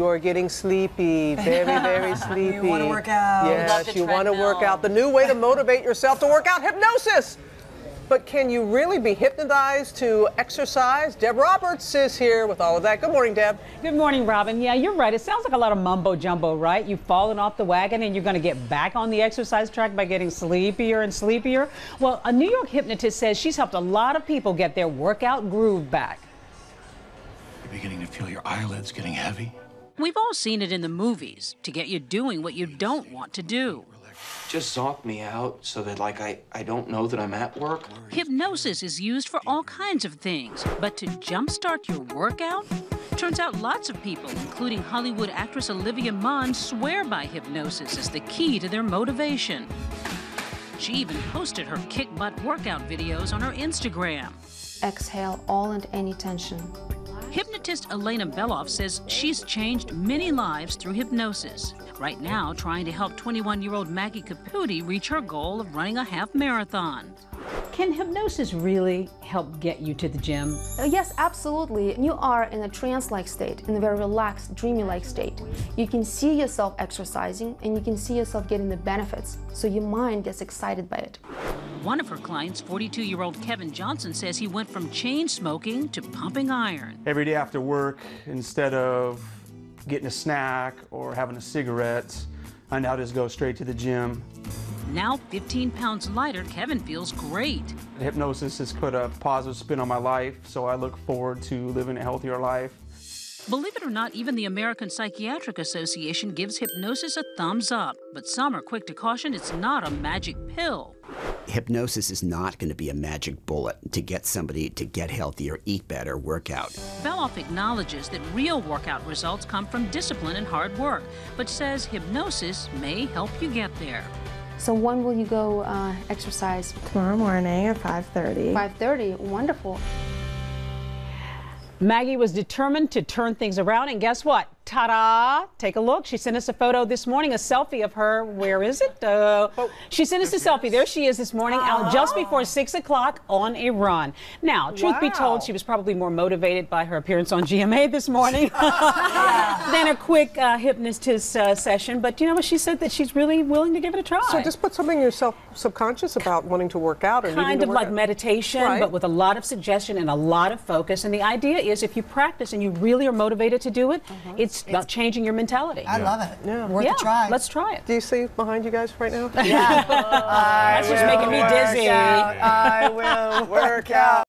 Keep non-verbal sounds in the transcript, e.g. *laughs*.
You're getting sleepy, very, very *laughs* sleepy. You wanna work out. Yes, you want to work out. The new way to motivate yourself to work out, hypnosis. But can you really be hypnotized to exercise? Deb Roberts is here with all of that. Good morning, Deb. Good morning, Robin. Yeah, you're right. It sounds like a lot of mumbo jumbo, right? You've fallen off the wagon and you're going to get back on the exercise track by getting sleepier and sleepier. Well, a New York hypnotist says she's helped a lot of people get their workout groove back. You're beginning to feel your eyelids getting heavy. We've all seen it in the movies to get you doing what you don't want to do. just zonk me out so that like I, I don't know that I'm at work. Hypnosis is used for all kinds of things, but to jumpstart your workout? Turns out lots of people, including Hollywood actress Olivia Munn, swear by hypnosis as the key to their motivation. She even posted her kick butt workout videos on her Instagram. exhale all and any tension. Hypnotist Elena Beloff says she's changed many lives through hypnosis. Right now, trying to help 21 year old Maggie Caputi reach her goal of running a half marathon. Can hypnosis really help get you to the gym? Uh, yes, absolutely. You are in a trance-like state, in a very relaxed, dreamy-like state. You can see yourself exercising and you can see yourself getting the benefits, so your mind gets excited by it. One of her clients, 42 year old Kevin Johnson, says he went from chain smoking to pumping iron. every day after work, instead of getting a snack or having a cigarette, I now just go straight to the gym. Now, 15 pounds lighter, Kevin feels great. Hypnosis has put a positive spin on my life, so I look forward to living a healthier life. Believe it or not, even the American Psychiatric Association gives hypnosis a thumbs up, but some are quick to caution it's not a magic pill. Hypnosis is not going to be a magic bullet to get somebody to get healthier, eat better, work out. Beloff acknowledges that real workout results come from discipline and hard work, but says hypnosis may help you get there. So when will you go uh, exercise? Tomorrow morning at 5.30. 5.30, wonderful. Maggie was determined to turn things around, and guess what? Ta-da! Take a look. She sent us a photo this morning, a selfie of her. Where is it? Uh, she sent us a selfie. There she is this morning, out just before six o'clock on a run. Now, truth be told, she was probably more motivated by her appearance on GMA this morning *laughs* than a quick uh, hypnotist uh, session. But you know what? She said that she's really willing to give it a try. So just put something in your self subconscious about wanting to work out or kind of like out. meditation, Right. but with a lot of suggestion and a lot of focus. And the idea is if you practice and you really are motivated to do it, it's about changing your mentality. I love it. Yeah. Worth yeah, a try. let's try it. Do you see behind you guys right now? *laughs* That's just making me dizzy. I will *laughs* work out.